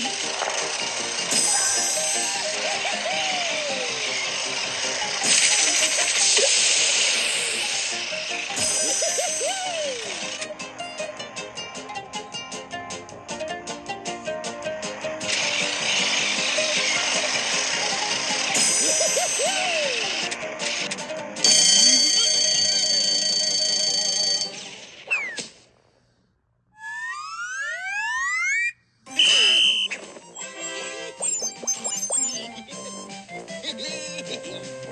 Woo! Tchau.